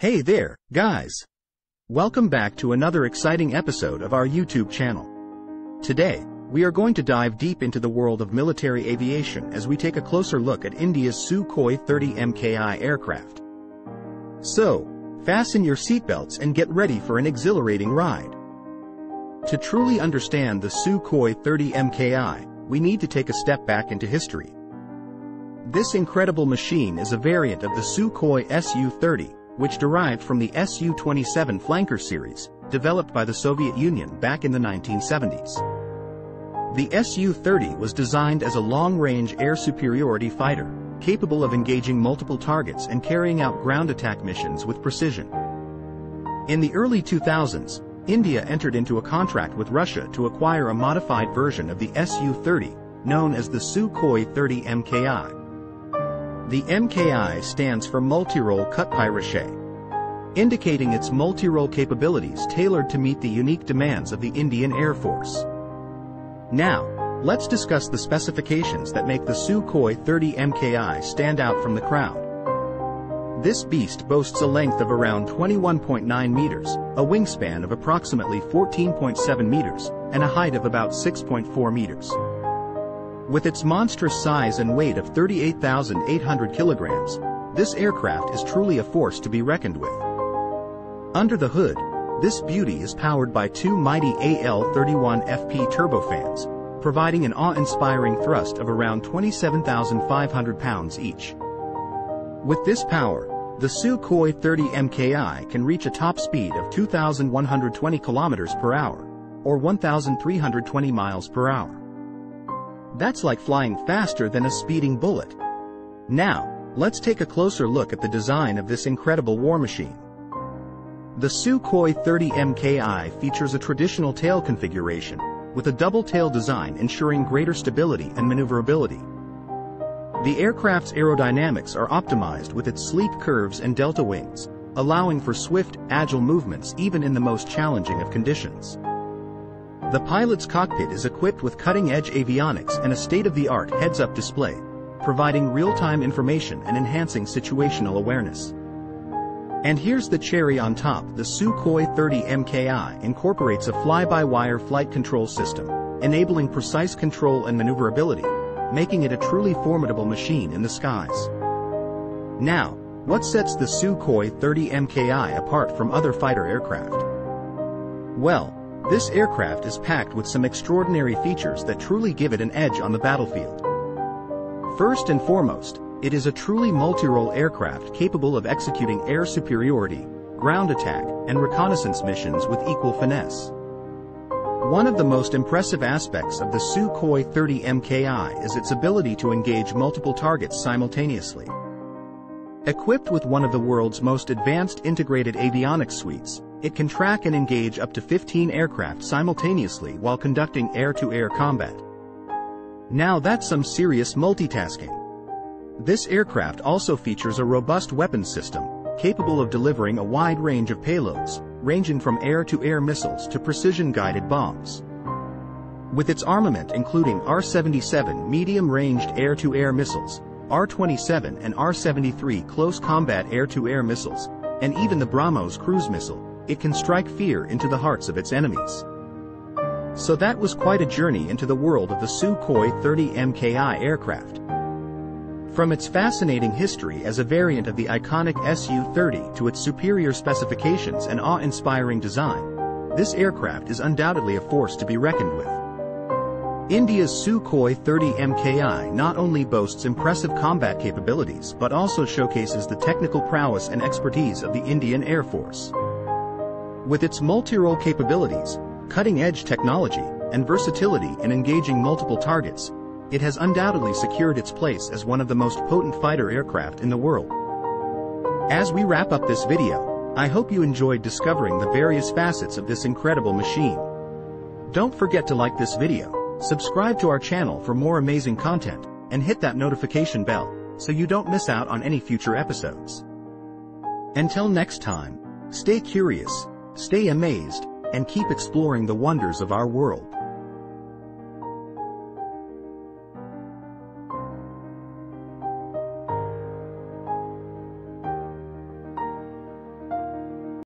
Hey there, guys! Welcome back to another exciting episode of our YouTube channel. Today, we are going to dive deep into the world of military aviation as we take a closer look at India's Sukhoi 30 MKI aircraft. So, fasten your seatbelts and get ready for an exhilarating ride. To truly understand the Sukhoi 30 MKI, we need to take a step back into history. This incredible machine is a variant of the Sukhoi Su-30, which derived from the Su-27 flanker series, developed by the Soviet Union back in the 1970s. The Su-30 was designed as a long-range air superiority fighter, capable of engaging multiple targets and carrying out ground attack missions with precision. In the early 2000s, India entered into a contract with Russia to acquire a modified version of the Su-30, known as the Sukhoi 30 MKI. The MKI stands for Multi-Role Cut Papier-Mâché, indicating its multi-role capabilities tailored to meet the unique demands of the Indian Air Force. Now, let's discuss the specifications that make the Sukhoi 30 MKI stand out from the crowd. This beast boasts a length of around 21.9 meters, a wingspan of approximately 14.7 meters, and a height of about 6.4 meters. With its monstrous size and weight of 38,800 kilograms, this aircraft is truly a force to be reckoned with. Under the hood, this beauty is powered by two mighty AL-31FP turbofans, providing an awe-inspiring thrust of around 27,500 pounds each. With this power, the Sukhoi 30 MKI can reach a top speed of 2,120 kilometers per hour, or 1,320 miles per hour. That's like flying faster than a speeding bullet. Now, let's take a closer look at the design of this incredible war machine. The Sukhoi 30 MKI features a traditional tail configuration, with a double tail design ensuring greater stability and maneuverability. The aircraft's aerodynamics are optimized with its sleek curves and delta wings, allowing for swift, agile movements even in the most challenging of conditions. The pilot's cockpit is equipped with cutting-edge avionics and a state-of-the-art heads-up display, providing real-time information and enhancing situational awareness. And here's the cherry on top, the Sukhoi 30 MKI incorporates a fly-by-wire flight control system, enabling precise control and maneuverability, making it a truly formidable machine in the skies. Now, what sets the Sukhoi 30 MKI apart from other fighter aircraft? Well, this aircraft is packed with some extraordinary features that truly give it an edge on the battlefield. First and foremost, it is a truly multi-role aircraft capable of executing air superiority, ground attack, and reconnaissance missions with equal finesse. One of the most impressive aspects of the Sukhoi 30 MKI is its ability to engage multiple targets simultaneously. Equipped with one of the world's most advanced integrated avionics suites, it can track and engage up to 15 aircraft simultaneously while conducting air-to-air -air combat. Now that's some serious multitasking. This aircraft also features a robust weapons system, capable of delivering a wide range of payloads, ranging from air-to-air -air missiles to precision-guided bombs. With its armament including R-77 medium-ranged air-to-air missiles, R-27 and R-73 close combat air-to-air -air missiles, and even the BrahMos cruise missile, it can strike fear into the hearts of its enemies. So that was quite a journey into the world of the Sukhoi 30 MKI aircraft. From its fascinating history as a variant of the iconic Su-30 to its superior specifications and awe-inspiring design, this aircraft is undoubtedly a force to be reckoned with. India's Sukhoi 30 MKI not only boasts impressive combat capabilities but also showcases the technical prowess and expertise of the Indian Air Force. With its multi-role capabilities, cutting-edge technology, and versatility in engaging multiple targets, it has undoubtedly secured its place as one of the most potent fighter aircraft in the world. As we wrap up this video, I hope you enjoyed discovering the various facets of this incredible machine. Don't forget to like this video, subscribe to our channel for more amazing content, and hit that notification bell, so you don't miss out on any future episodes. Until next time, stay curious, Stay amazed, and keep exploring the wonders of our world.